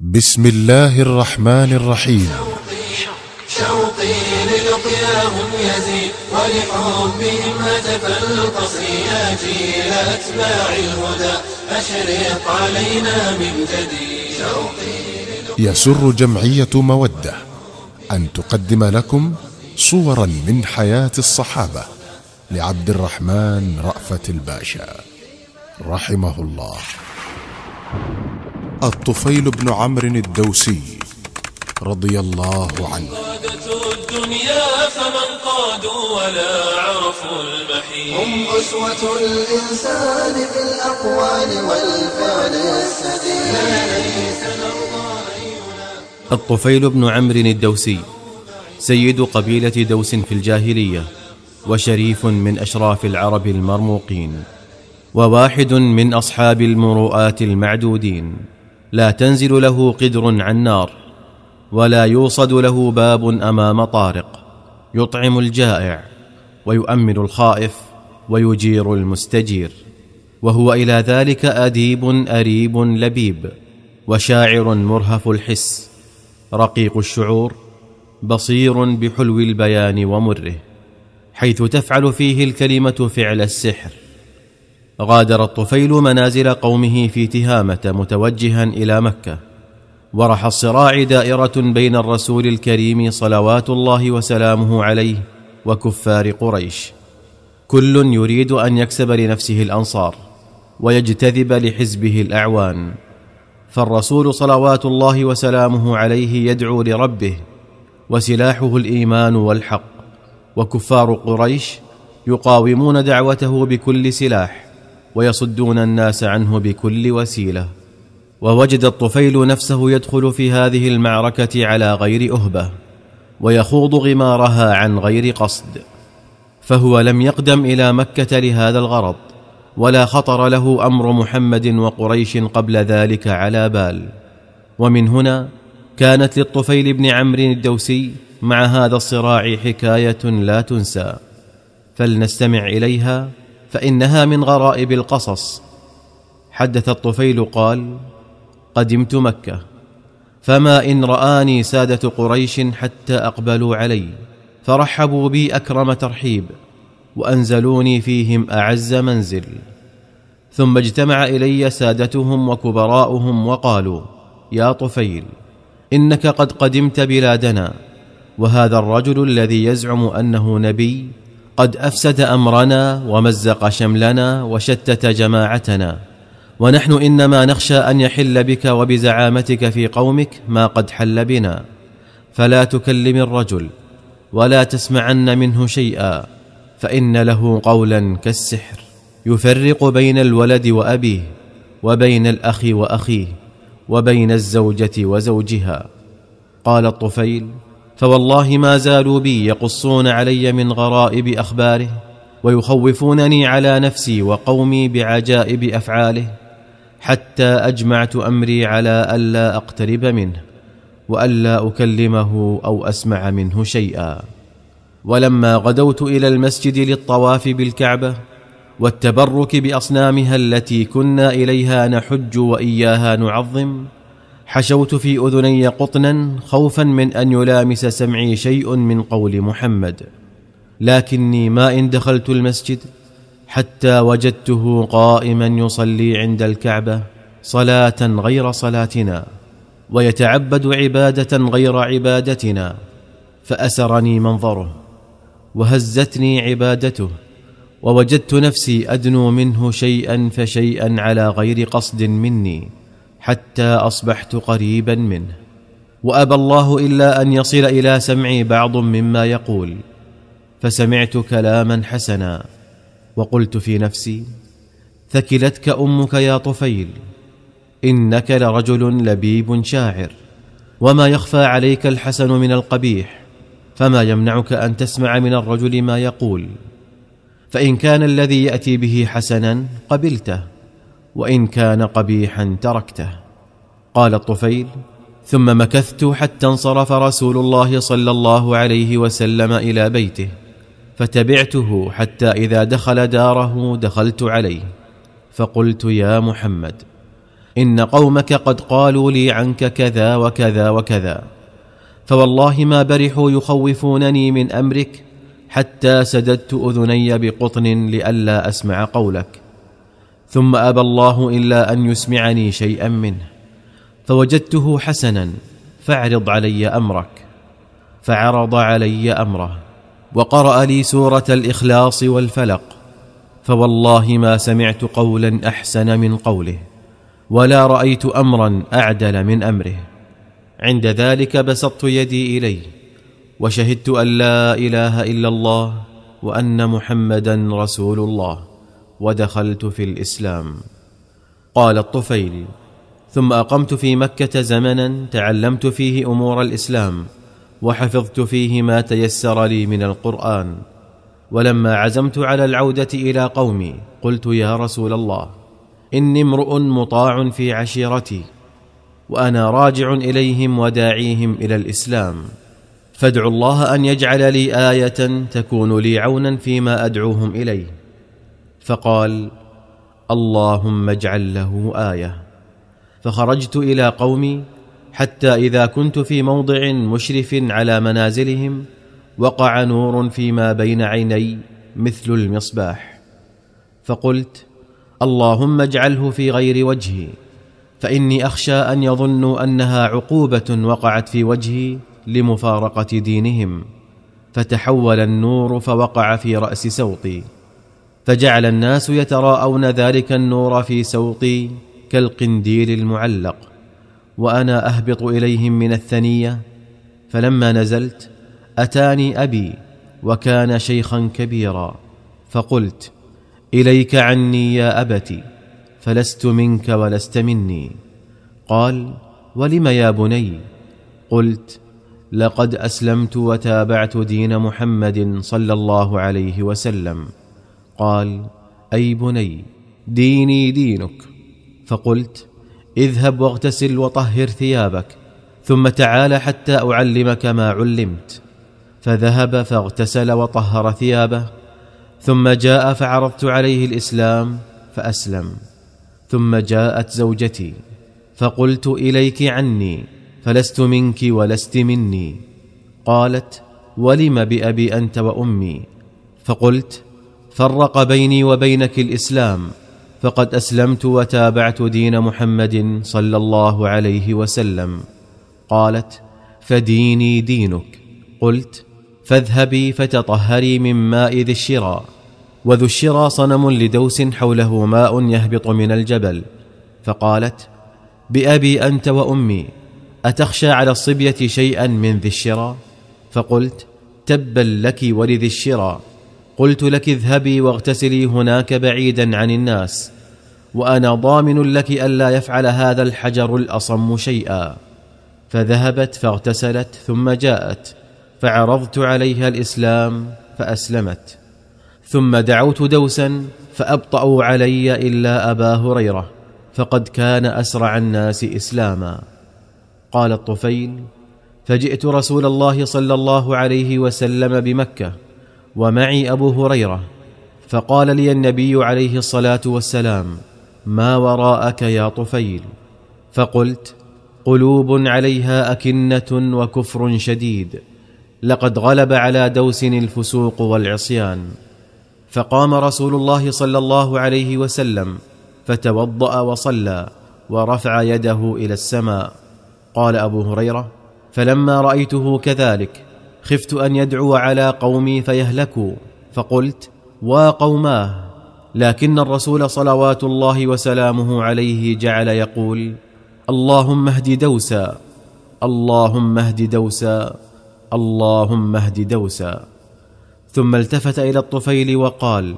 بسم الله الرحمن الرحيم. شوقي للقياهم يزيد ولحبهم هتف القصر يا جيل أتباع الهدى. أشرق علينا من جديد شوقي يسر جمعية مودة أن تقدم لكم صورا من حياة الصحابة لعبد الرحمن رأفت الباشا. رحمه الله. الطفيل بن عمرو الدوسي رضي الله عنه. قادة الدنيا فمن قادوا ولا عرفوا المحيط. هم أسوة الإنسان في الأقوال والفعل السديد. الطفيل بن عمرو الدوسي سيد قبيلة دوس في الجاهلية وشريف من أشراف العرب المرموقين وواحد من أصحاب المروءات المعدودين. لا تنزل له قدر عن نار ولا يوصد له باب أمام طارق. يطعم الجائع ويؤمن الخائف ويجير المستجير. وهو إلى ذلك أديب أريب لبيب وشاعر مرهف الحس. رقيق الشعور بصير بحلو البيان ومره حيث تفعل فيه الكلمة فعل السحر. غادر الطفيل منازل قومه في تهامة متوجها إلى مكة. ورح الصراع دائرة بين الرسول الكريم صلوات الله وسلامه عليه وكفار قريش. كل يريد أن يكسب لنفسه الأنصار ويجتذب لحزبه الأعوان. فالرسول صلوات الله وسلامه عليه يدعو لربه وسلاحه الإيمان والحق. وكفار قريش يقاومون دعوته بكل سلاح. ويصدون الناس عنه بكل وسيلة. ووجد الطفيل نفسه يدخل في هذه المعركة على غير أهبة ويخوض غمارها عن غير قصد. فهو لم يقدم إلى مكة لهذا الغرض ولا خطر له أمر محمد وقريش قبل ذلك على بال. ومن هنا كانت للطفيل بن عمرو الدوسي مع هذا الصراع حكاية لا تنسى. فلنستمع إليها فإنها من غرائب القصص. حدث الطفيل قال قدمت مكة فما إن رآني سادة قريش حتى أقبلوا علي فرحبوا بي أكرم ترحيب وأنزلوني فيهم أعز منزل. ثم اجتمع إلي سادتهم وكبراؤهم وقالوا يا طفيل إنك قد قدمت بلادنا وهذا الرجل الذي يزعم أنه نبي قد أفسد أمرنا ومزق شملنا وشتت جماعتنا. ونحن إنما نخشى أن يحل بك وبزعامتك في قومك ما قد حل بنا. فلا تكلم الرجل ولا تسمعن منه شيئا فإن له قولا كالسحر. يفرق بين الولد وأبيه وبين الأخ وأخيه وبين الزوجة وزوجها. قال الطفيل فوالله ما زالوا بي يقصون علي من غرائب أخباره ويخوفونني على نفسي وقومي بعجائب أفعاله حتى أجمعت أمري على ألا أقترب منه وألا أكلمه أو أسمع منه شيئا. ولما غدوت إلى المسجد للطواف بالكعبة والتبرك بأصنامها التي كنا إليها نحج وإياها نعظم حشوت في أذني قطنا خوفا من أن يلامس سمعي شيء من قول محمد. لكني ما إن دخلت المسجد حتى وجدته قائما يصلي عند الكعبة صلاة غير صلاتنا ويتعبد عبادة غير عبادتنا فأسرني منظره وهزتني عبادته ووجدت نفسي أدنو منه شيئا فشيئا على غير قصد مني. حتى أصبحت قريبا منه. وأبى الله إلا أن يصل إلى سمعي بعض مما يقول. فسمعت كلاما حسنا. وقلت في نفسي ثكلتك أمك يا طفيل. إنك لرجل لبيب شاعر. وما يخفى عليك الحسن من القبيح. فما يمنعك أن تسمع من الرجل ما يقول. فإن كان الذي يأتي به حسنا قبلته. وإن كان قبيحا تركته. قال الطفيل ثم مكثت حتى انصرف رسول الله صلى الله عليه وسلم إلى بيته فتبعته حتى إذا دخل داره دخلت عليه. فقلت يا محمد إن قومك قد قالوا لي عنك كذا وكذا وكذا فوالله ما برحوا يخوفونني من أمرك حتى سددت أذني بقطن لئلا أسمع قولك. ثم أبى الله إلا أن يسمعني شيئا منه. فوجدته حسنا فاعرض علي أمرك. فعرض علي أمره وقرأ لي سورة الإخلاص والفلق. فوالله ما سمعت قولا أحسن من قوله ولا رأيت أمرا أعدل من أمره. عند ذلك بسطت يدي إليه وشهدت أن لا إله إلا الله وأن محمدا رسول الله. ودخلت في الإسلام. قال الطفيل ثم أقمت في مكة زمنا تعلمت فيه أمور الإسلام وحفظت فيه ما تيسر لي من القرآن. ولما عزمت على العودة إلى قومي قلت يا رسول الله إني امرؤ مطاع في عشيرتي وأنا راجع إليهم وداعيهم إلى الإسلام. فادعوا الله أن يجعل لي آية تكون لي عونا فيما أدعوهم إليه. فقال اللهم اجعل له آية. فخرجت إلى قومي حتى إذا كنت في موضع مشرف على منازلهم وقع نور فيما بين عيني مثل المصباح. فقلت اللهم اجعله في غير وجهي فإني أخشى أن يظنوا أنها عقوبة وقعت في وجهي لمفارقة دينهم. فتحول النور فوقع في رأس سوطي فجعل الناس يتراءون ذلك النور في سوطي كالقنديل المعلق وأنا أهبط إليهم من الثنية فلما نزلت أتاني أبي وكان شيخا كبيرا فقلت إليك عني يا ابت فلست منك ولست مني. قال ولم يا بني؟ قلت لقد أسلمت وتابعت دين محمد صلى الله عليه وسلم. قال أي بني ديني دينك. فقلت اذهب واغتسل وطهر ثيابك ثم تعال حتى أعلمك ما علمت. فذهب فاغتسل وطهر ثيابه ثم جاء فعرضت عليه الإسلام فأسلم. ثم جاءت زوجتي فقلت إليك عني فلست منك ولست مني. قالت ولم بأبي أنت وأمي؟ فقلت فرق بيني وبينك الإسلام فقد أسلمت وتابعت دين محمد صلى الله عليه وسلم. قالت فديني دينك. قلت فاذهبي فتطهري من ماء ذي الشرى وذو الشرى صنم لدوس حوله ماء يهبط من الجبل. فقالت بأبي أنت وأمي أتخشى على الصبية شيئا من ذي الشرى فقلت تبا لك ولذي الشرى قلت لك اذهبي واغتسلي هناك بعيدا عن الناس وأنا ضامن لك الا يفعل هذا الحجر الأصم شيئا. فذهبت فاغتسلت ثم جاءت فعرضت عليها الإسلام فأسلمت. ثم دعوت دوسا فابطاوا علي إلا أبا هريرة فقد كان أسرع الناس إسلاما. قال الطفيل فجئت رسول الله صلى الله عليه وسلم بمكة ومعي أبو هريرة فقال لي النبي عليه الصلاة والسلام ما وراءك يا طفيل؟ فقلت قلوب عليها أكنة وكفر شديد لقد غلب على دوس الفسوق والعصيان. فقام رسول الله صلى الله عليه وسلم فتوضأ وصلى ورفع يده إلى السماء. قال أبو هريرة فلما رأيته كذلك خفت أن يدعو على قومي فيهلكوا. فقلت وقوماه لكن الرسول صلوات الله وسلامه عليه جعل يقول اللهم اهد دوسا. اللهم اهد دوسا. اللهم اهد دوسا. ثم التفت إلى الطفيل وقال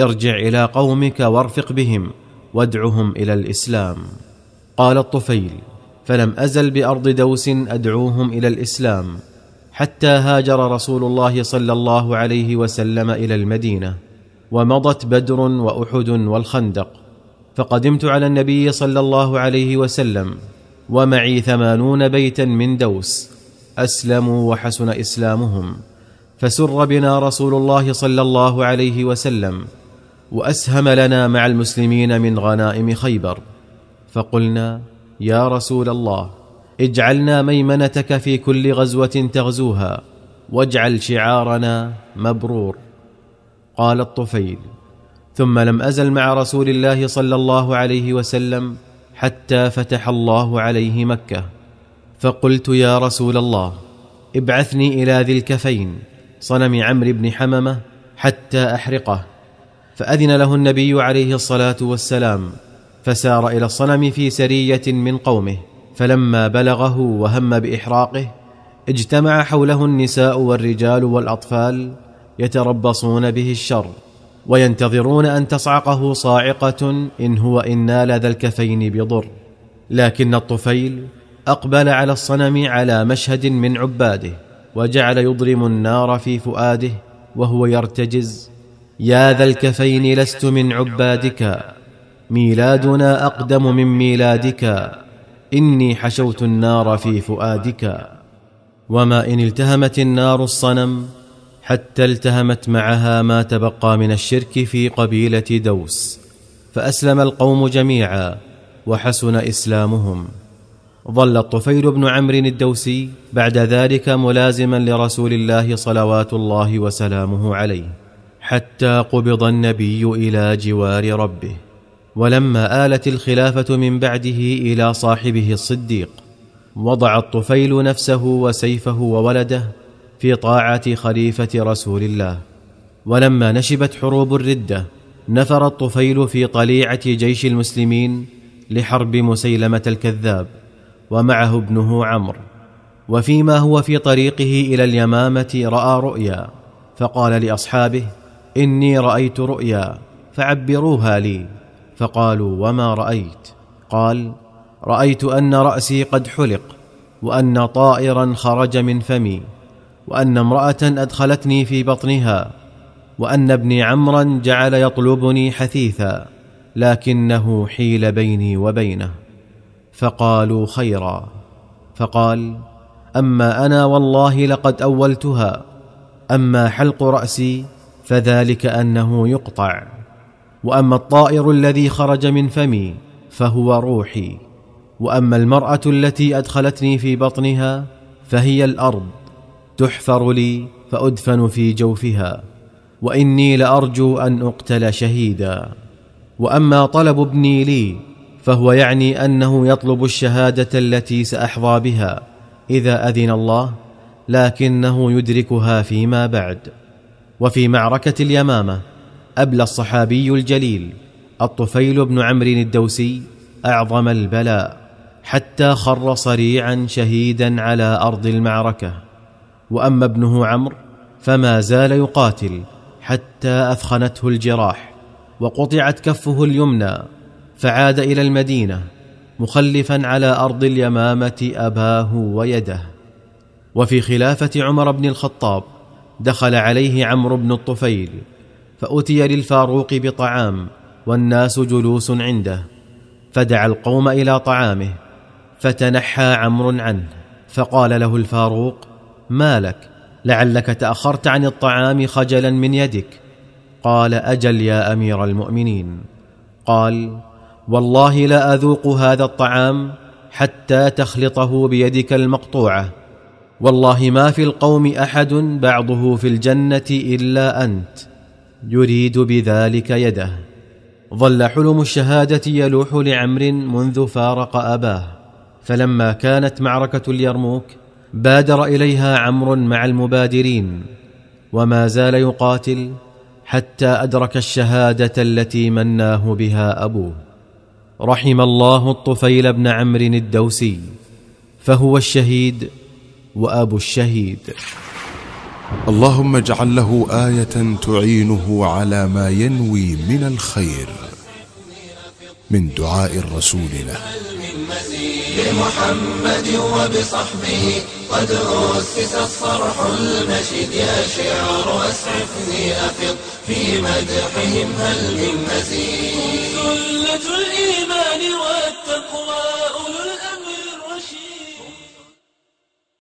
ارجع إلى قومك وارفق بهم وادعهم إلى الإسلام. قال الطفيل فلم أزل بأرض دوس أدعوهم إلى الإسلام. حتى هاجر رسول الله صلى الله عليه وسلم إلى المدينة ومضت بدر وأحد والخندق فقدمت على النبي صلى الله عليه وسلم ومعي ثمانون بيتا من دوس أسلموا وحسن إسلامهم فسر بنا رسول الله صلى الله عليه وسلم وأسهم لنا مع المسلمين من غنائم خيبر فقلنا يا رسول الله اجعلنا ميمنتك في كل غزوة تغزوها واجعل شعارنا مبرور. قال الطفيل ثم لم أزل مع رسول الله صلى الله عليه وسلم حتى فتح الله عليه مكة. فقلت يا رسول الله ابعثني إلى ذي الكفين صنم عمرو بن حممة حتى أحرقه. فأذن له النبي عليه الصلاة والسلام فسار إلى الصنم في سرية من قومه. فلما بلغه وهم بإحراقه اجتمع حوله النساء والرجال والأطفال يتربصون به الشر وينتظرون أن تصعقه صاعقة إن هو ان نال ذا الكفين بضر. لكن الطفيل أقبل على الصنم على مشهد من عباده وجعل يضرم النار في فؤاده وهو يرتجز يا ذا الكفين لست من عبادك ميلادنا أقدم من ميلادك إني حشوت النار في فؤادك وما إن التهمت النار الصنم حتى التهمت معها ما تبقى من الشرك في قبيلة دوس فأسلم القوم جميعا وحسن إسلامهم. ظل الطفيل بن عمرو الدوسي بعد ذلك ملازما لرسول الله صلوات الله وسلامه عليه حتى قبض النبي إلى جوار ربه. ولما آلت الخلافة من بعده إلى صاحبه الصديق وضع الطفيل نفسه وسيفه وولده في طاعة خليفة رسول الله. ولما نشبت حروب الردة نفر الطفيل في طليعة جيش المسلمين لحرب مسيلمة الكذاب ومعه ابنه عمرو. وفيما هو في طريقه إلى اليمامة رأى رؤيا فقال لأصحابه إني رأيت رؤيا فعبروها لي. فقالوا وما رأيت؟ قال رأيت أن رأسي قد حلق وأن طائرا خرج من فمي وأن امرأة أدخلتني في بطنها وأن ابني عمرا جعل يطلبني حثيثا لكنه حيل بيني وبينه. فقالوا خيرا. فقال أما أنا والله لقد أولتها أما حلق رأسي فذلك أنه يقطع. وأما الطائر الذي خرج من فمي فهو روحي. وأما المرأة التي أدخلتني في بطنها فهي الأرض. تحفر لي فأدفن في جوفها وإني لأرجو أن أقتل شهيدا. وأما طلب ابني لي فهو يعني أنه يطلب الشهادة التي سأحظى بها إذا أذن الله لكنه يدركها فيما بعد. وفي معركة اليمامة أبلى الصحابي الجليل الطفيل بن عمرو الدوسي أعظم البلاء حتى خر صريعا شهيدا على أرض المعركة. وأما ابنه عمرو فما زال يقاتل حتى أثخنته الجراح وقطعت كفه اليمنى فعاد إلى المدينة مخلفا على أرض اليمامة أباه ويده. وفي خلافة عمر بن الخطاب دخل عليه عمرو بن الطفيل فأتي للفاروق بطعام والناس جلوس عنده فدعا القوم إلى طعامه فتنحى عمرو عنه فقال له الفاروق ما لك؟ لعلك تأخرت عن الطعام خجلا من يدك. قال أجل يا أمير المؤمنين. قال والله لا أذوق هذا الطعام حتى تخلطه بيدك المقطوعة والله ما في القوم أحد بعضه في الجنة إلا أنت. يريد بذلك يده. ظل حلم الشهادة يلوح لعمر منذ فارق أباه. فلما كانت معركة اليرموك بادر إليها عمرو مع المبادرين. وما زال يقاتل حتى أدرك الشهادة التي مناه بها أبوه. رحم الله الطفيل بن عمرو الدوسي فهو الشهيد وأبو الشهيد. اللهم اجعل له آية تعينه على ما ينوي من الخير من دعاء الرسول له بمحمد وبصحبه قد أسس الصرح المشيد يا شعر أسعفني أفض في مدحهم هل من مزيد. سلة الإيمان والتقوى